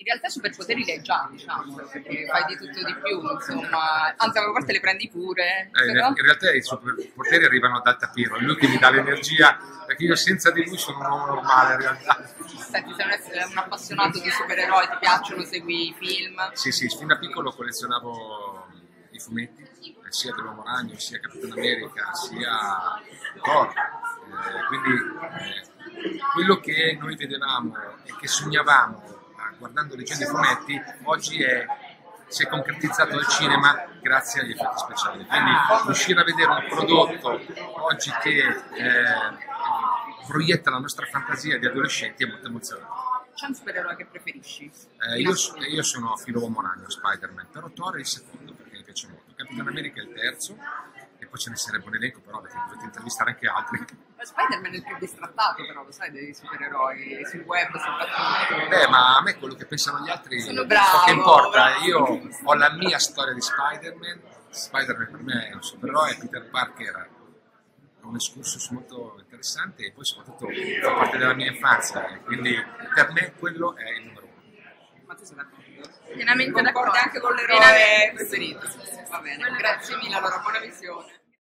In realtà i superpoteri li hai già, diciamo, perché fai di tutto di più, insomma. Anzi, a parte le prendi pure. Eh, in, però- in realtà i superpoteri arrivano dal tapiro, è lui che mi dà l'energia, perché io senza di lui sono un uomo normale in realtà. Senti, sei un, un appassionato di supereroi, ti piacciono, segui i film? Sì, sì, fin da piccolo collezionavo i fumetti, eh, sia dell'Uomo Ragno, sia Capitano America, sia Thor. Eh, quindi eh, quello che noi vedevamo e che sognavamo guardando Legioni dei Fumetti, oggi è, si è concretizzato al cinema grazie agli effetti speciali. Quindi riuscire a vedere un prodotto oggi che eh, proietta la nostra fantasia di adolescenti è molto emozionante. C'è un supereroe che preferisci? Eh, io, io sono filo uomo Spider-Man, però Thor è il secondo perché mi piace molto. Capitan America è il terzo e poi ce ne sarebbe un elenco, però perché dovete intervistare anche altri. Ma Spider-Man è il più distrattato, però, lo sai, dei supereroi sul web, soprattutto. Beh, ma a me quello che pensano gli altri Sono bravo, importa. bravo. Io ho la mia storia di Spider-Man. Spider-Man per me è un supereroe, Peter Parker è un excursus molto interessante e poi soprattutto fa parte della mia infanzia, quindi per me quello è il numero uno. Ma tu sei d'accordo? Pienamente d'accordo. anche con l'eroe preferito? Va bene, grazie mille, allora buona visione.